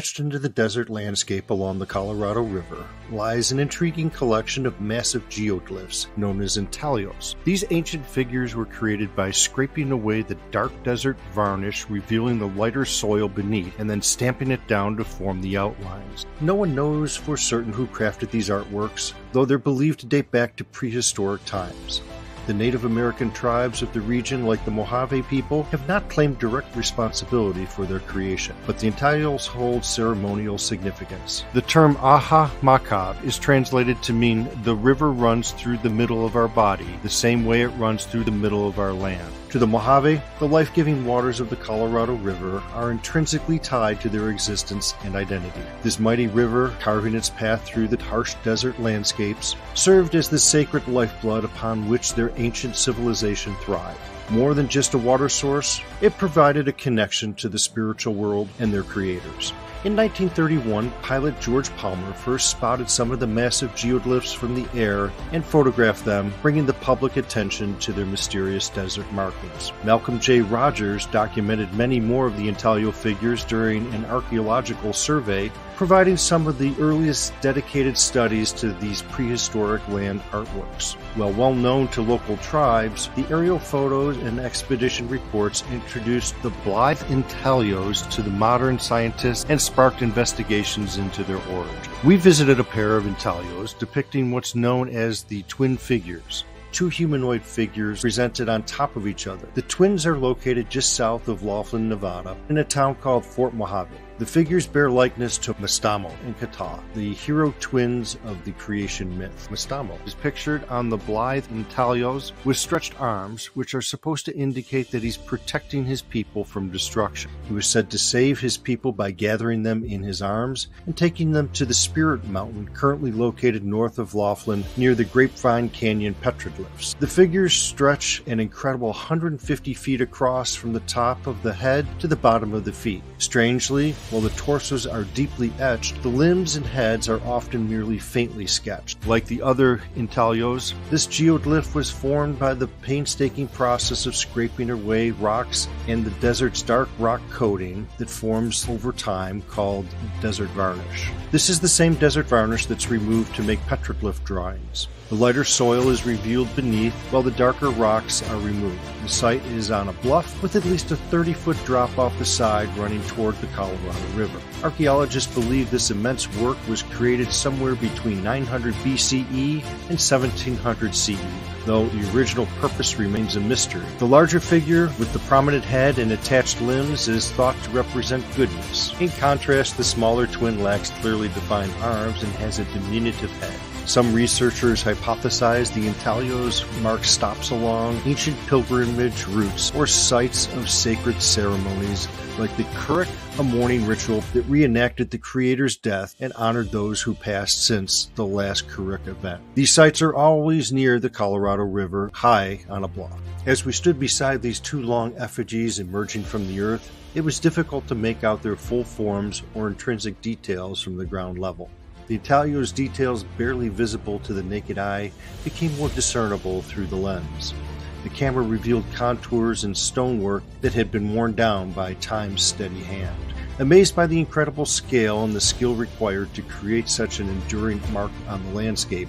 Etched into the desert landscape along the Colorado River lies an intriguing collection of massive geoglyphs known as intaglios. These ancient figures were created by scraping away the dark desert varnish, revealing the lighter soil beneath, and then stamping it down to form the outlines. No one knows for certain who crafted these artworks, though they're believed to date back to prehistoric times. The Native American tribes of the region, like the Mojave people, have not claimed direct responsibility for their creation, but the intaglios hold ceremonial significance. The term Aha Makav is translated to mean the river runs through the middle of our body, the same way it runs through the middle of our land. To the Mojave, the life giving waters of the Colorado River are intrinsically tied to their existence and identity. This mighty river, carving its path through the harsh desert landscapes, served as the sacred lifeblood upon which their ancient civilization thrived. More than just a water source, it provided a connection to the spiritual world and their creators. In 1931, pilot George Palmer first spotted some of the massive geoglyphs from the air and photographed them, bringing the public attention to their mysterious desert markings. Malcolm J. Rogers documented many more of the intaglio figures during an archaeological survey, providing some of the earliest dedicated studies to these prehistoric land artworks. While well known to local tribes, the aerial photos and expedition reports introduced the Blythe intaglios to the modern scientists and sparked investigations into their origin. We visited a pair of intaglios depicting what's known as the twin figures. Two humanoid figures presented on top of each other. The twins are located just south of Laughlin, Nevada, in a town called Fort Mojave. The figures bear likeness to Mastamo and Kata, the hero twins of the creation myth. Mastamo is pictured on the Blythe intaglios with stretched arms, which are supposed to indicate that he's protecting his people from destruction. He was said to save his people by gathering them in his arms and taking them to the Spirit Mountain, currently located north of Laughlin near the Grapevine Canyon petroglyphs. The figures stretch an incredible 150 feet across from the top of the head to the bottom of the feet. Strangely, while the torsos are deeply etched, the limbs and heads are often merely faintly sketched. Like the other intaglios, this geoglyph was formed by the painstaking process of scraping away rocks and the desert's dark rock coating that forms over time called desert varnish. This is the same desert varnish that's removed to make petroglyph drawings. The lighter soil is revealed beneath while the darker rocks are removed. The site is on a bluff with at least a 30 foot drop off the side running toward the Colorado River. Archaeologists believe this immense work was created somewhere between 900 BCE and 1700 CE, though the original purpose remains a mystery. The larger figure, with the prominent head and attached limbs, is thought to represent goodness. In contrast, the smaller twin lacks clearly defined arms and has a diminutive head. Some researchers hypothesize the intaglios mark stops along ancient pilgrimage routes or sites of sacred ceremonies like the Kuruk, a mourning ritual that reenacted the creator's death and honored those who passed since the last Kuruk event. These sites are always near the Colorado River, high on a bluff. As we stood beside these two long effigies emerging from the earth, it was difficult to make out their full forms or intrinsic details from the ground level. The intaglio's details barely visible to the naked eye became more discernible through the lens. The camera revealed contours and stonework that had been worn down by time's steady hand. Amazed by the incredible scale and the skill required to create such an enduring mark on the landscape,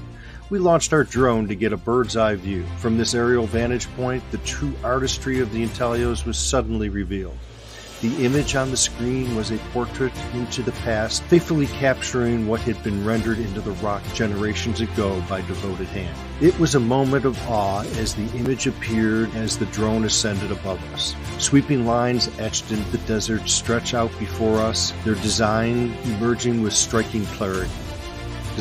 we launched our drone to get a bird's eye view. From this aerial vantage point, the true artistry of the intaglios was suddenly revealed. The image on the screen was a portrait into the past, faithfully capturing what had been rendered into the rock generations ago by devoted hand. It was a moment of awe as the image appeared as the drone ascended above us. Sweeping lines etched into the desert stretch out before us, their design emerging with striking clarity.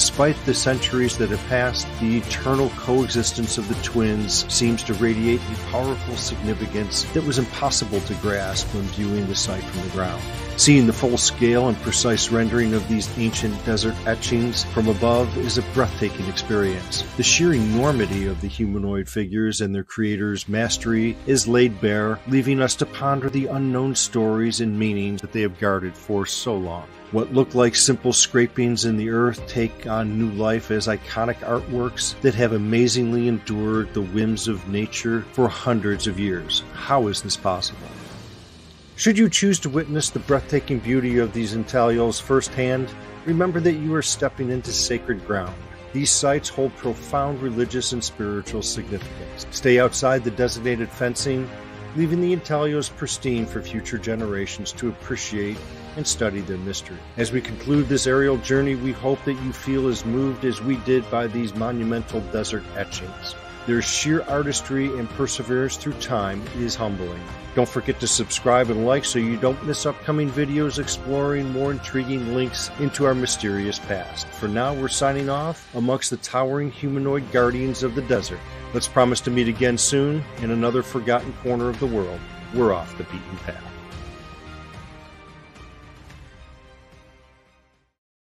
Despite the centuries that have passed, the eternal coexistence of the twins seems to radiate a powerful significance that was impossible to grasp when viewing the site from the ground. Seeing the full scale and precise rendering of these ancient desert etchings from above is a breathtaking experience. The sheer enormity of the humanoid figures and their creators' mastery is laid bare, leaving us to ponder the unknown stories and meanings that they have guarded for so long. What look like simple scrapings in the earth take on new life as iconic artworks that have amazingly endured the whims of nature for hundreds of years. How is this possible? Should you choose to witness the breathtaking beauty of these intaglios firsthand, remember that you are stepping into sacred ground. These sites hold profound religious and spiritual significance. Stay outside the designated fencing, leaving the intaglios pristine for future generations to appreciate and study their mystery. As we conclude this aerial journey, we hope that you feel as moved as we did by these monumental desert etchings. Their sheer artistry and perseverance through time is humbling. Don't forget to subscribe and like so you don't miss upcoming videos exploring more intriguing links into our mysterious past. For now, we're signing off amongst the towering humanoid guardians of the desert. Let's promise to meet again soon in another forgotten corner of the world. We're off the beaten path.